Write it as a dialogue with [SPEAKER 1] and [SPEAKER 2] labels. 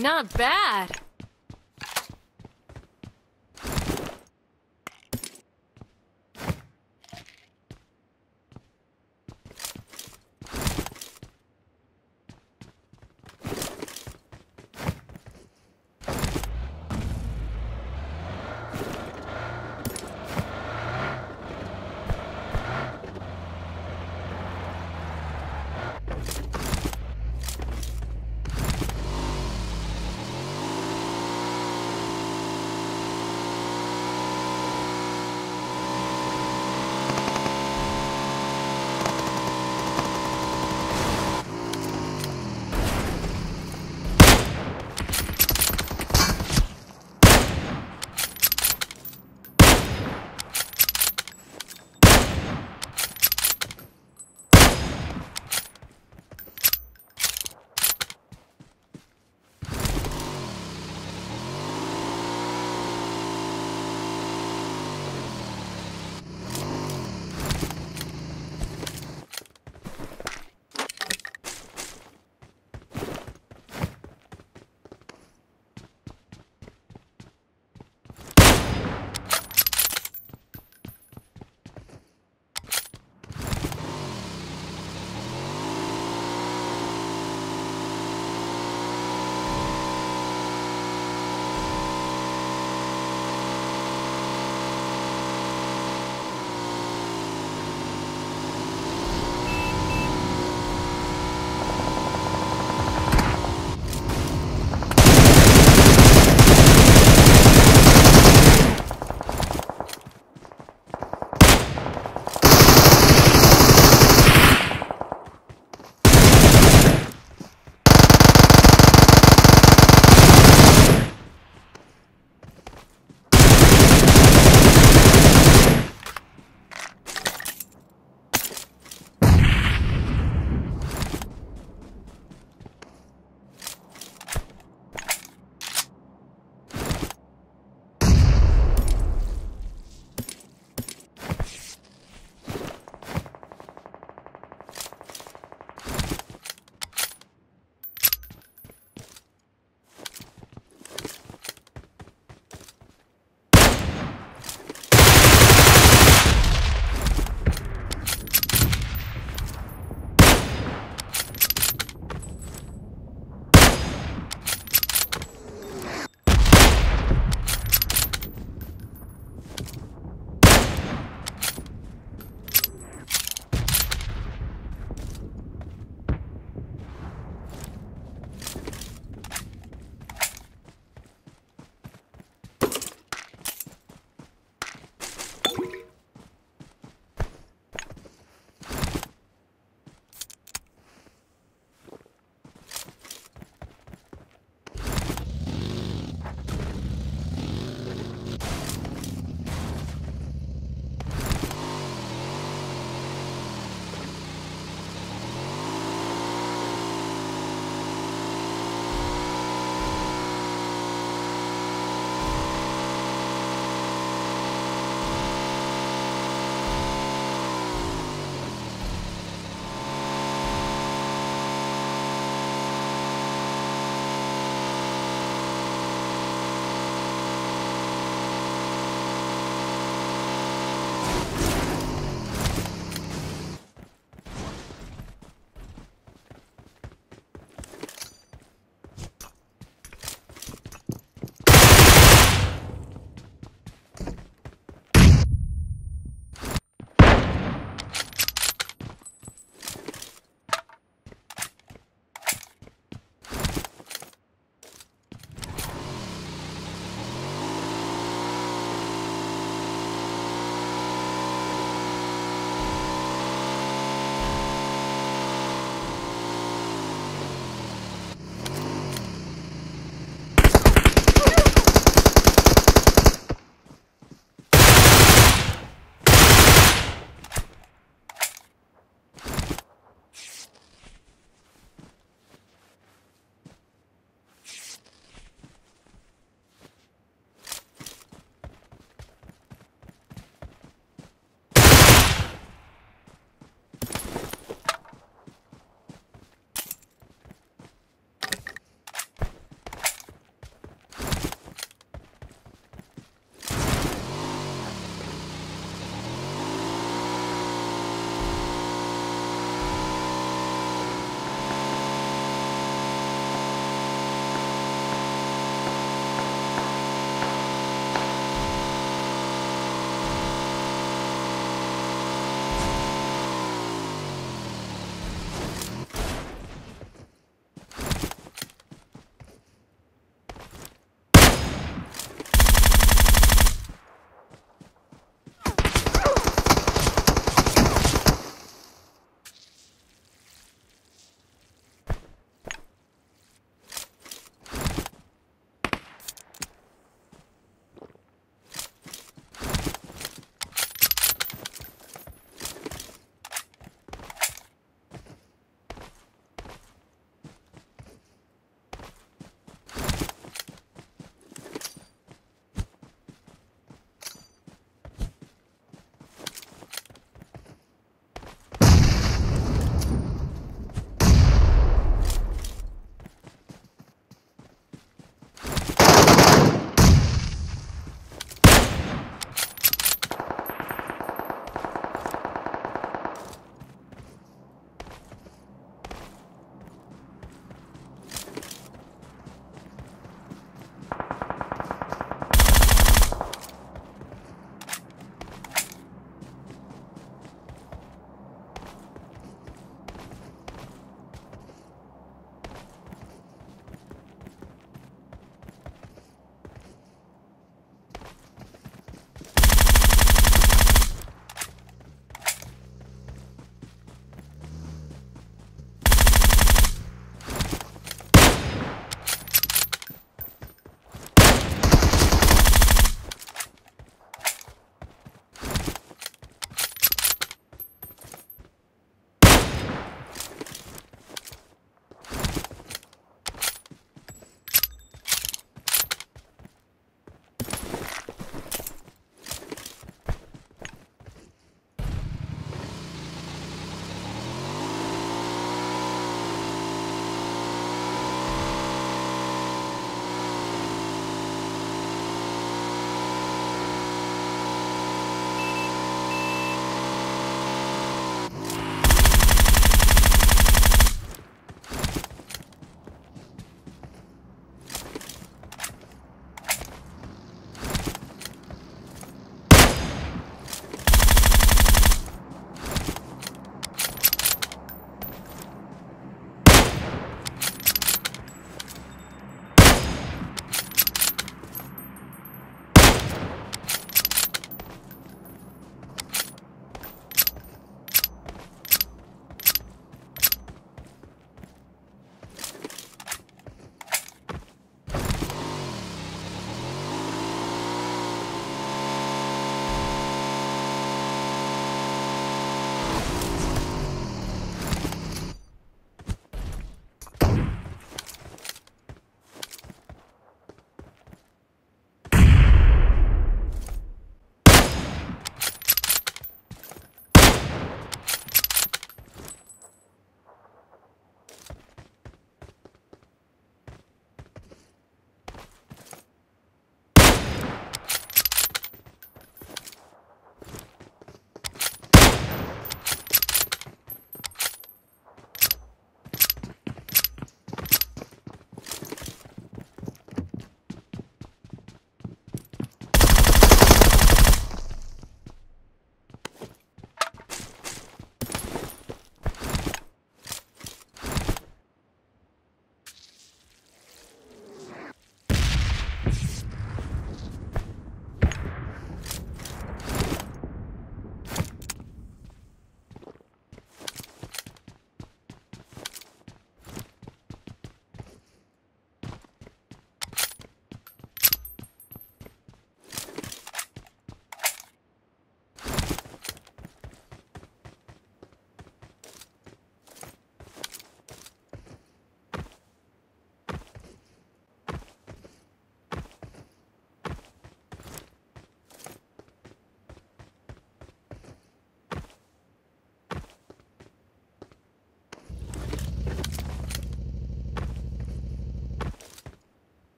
[SPEAKER 1] Not bad.